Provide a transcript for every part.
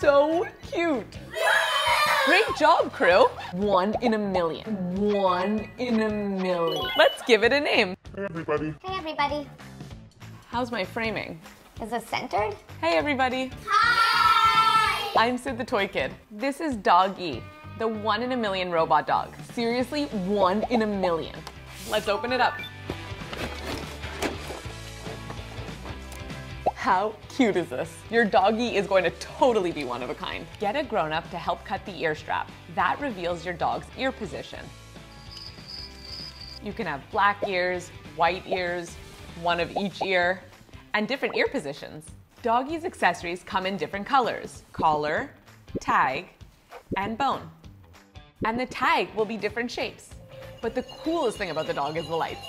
so cute. Great job, crew. One in a million. One in a million. Let's give it a name. Hey everybody. Hey everybody. How's my framing? Is this centered? Hey everybody. Hi! I'm Sid the Toy Kid. This is Dog-E, the one in a million robot dog. Seriously, one in a million. Let's open it up. How cute is this? Your doggy is going to totally be one of a kind. Get a grown up to help cut the ear strap. That reveals your dog's ear position. You can have black ears, white ears, one of each ear, and different ear positions. Dog-E's accessories come in different colors collar, tag, and bone. And the tag will be different shapes. But the coolest thing about the dog is the lights.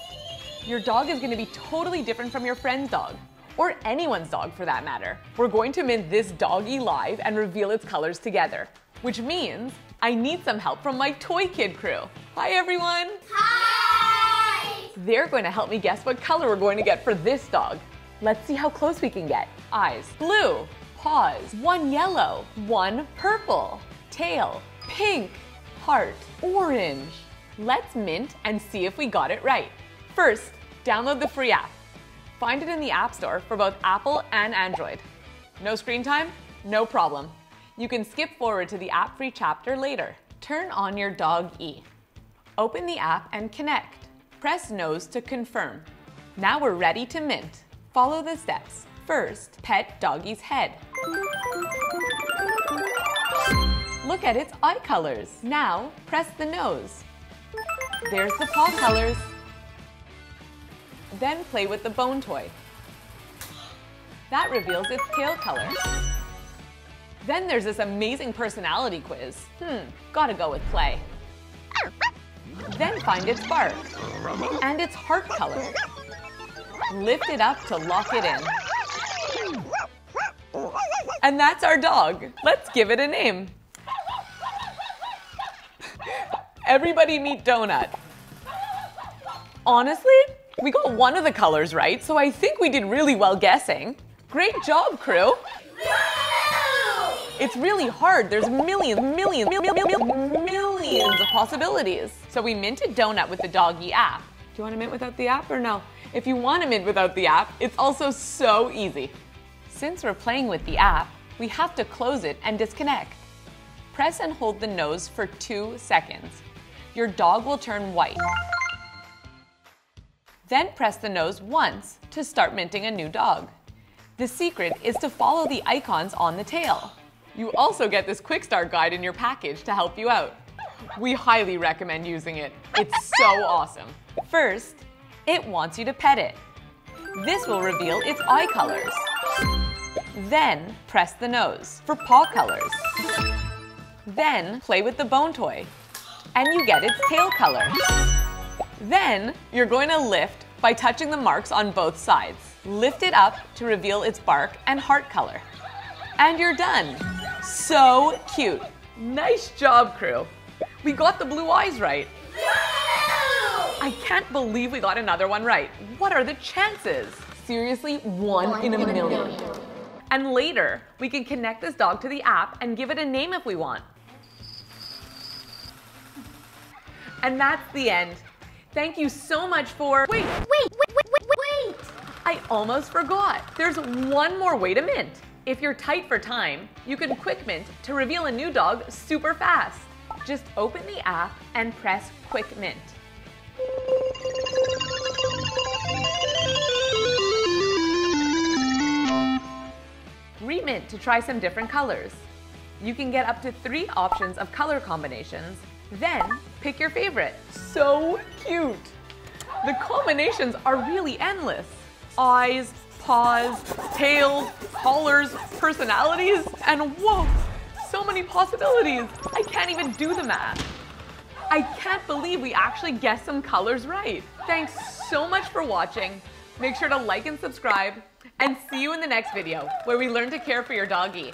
Your dog is going to be totally different from your friend's dog, or anyone's dog for that matter. We're going to mint this doggy live and reveal its colors together, which means I need some help from my Toy Kid crew. Hi, everyone! Hi! They're going to help me guess what color we're going to get for this dog. Let's see how close we can get. Eyes, blue. Paws, one yellow, one purple. Tail, pink. Heart, orange. Let's mint and see if we got it right. First, download the free app. Find it in the App Store for both Apple and Android. No screen time? No problem. You can skip forward to the app free chapter later. Turn on your dog E. Open the app and connect. Press nose to confirm. Now we're ready to mint. Follow the steps. First, pet doggy's head. Look at its eye colors. Now, press the nose. There's the paw colors. Then play with the bone toy. That reveals its tail color. Then there's this amazing personality quiz. Hmm, gotta go with play. Then find its bark and its heart color. Lift it up to lock it in. And that's our dog. Let's give it a name. Everybody meet Donut. Honestly, we got one of the colors right, so I think we did really well guessing. Great job, crew. It's really hard. There's millions, millions, millions, millions of possibilities. So we minted Donut with the Dog-E app. Do you want to mint without the app or no? If you want to mint without the app, it's also so easy. Since we're playing with the app, we have to close it and disconnect. Press and hold the nose for two seconds. Your dog will turn white. Then press the nose once to start minting a new dog. The secret is to follow the icons on the tail. You also get this quick start guide in your package to help you out. We highly recommend using it. It's so awesome. First, it wants you to pet it. This will reveal its eye colors. Then press the nose for paw colors. Then play with the bone toy and you get its tail color. Then you're going to lift by touching the marks on both sides. Lift it up to reveal its bark and heart color. And you're done. So cute. Nice job, crew. We got the blue eyes right. I can't believe we got another one right. What are the chances? Seriously, one, in a million. And later, we can connect this dog to the app and give it a name if we want. And that's the end. Thank you so much for. Wait, Wait, wait, wait, wait, wait! I almost forgot. There's one more way to mint. If you're tight for time, you can quick mint to reveal a new dog super fast. Just open the app and press quick mint. Remint to try some different colors. You can get up to three options of color combinations, then pick your favorite. So cute! The combinations are really endless. Eyes, paws, tails, collars, personalities, and whoa, so many possibilities. I can't even do the math. I can't believe we actually guessed some colors right. Thanks so much for watching. Make sure to like and subscribe, and see you in the next video where we learn to care for your doggy.